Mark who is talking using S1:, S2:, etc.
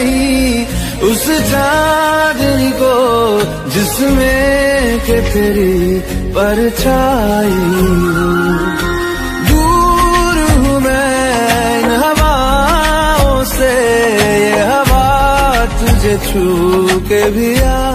S1: नहीं। उस चांदनी को जिसमें के तेरी परछाई दूर हूँ मैं, इन हवाओं से ये हवा तुझे छू के भी आ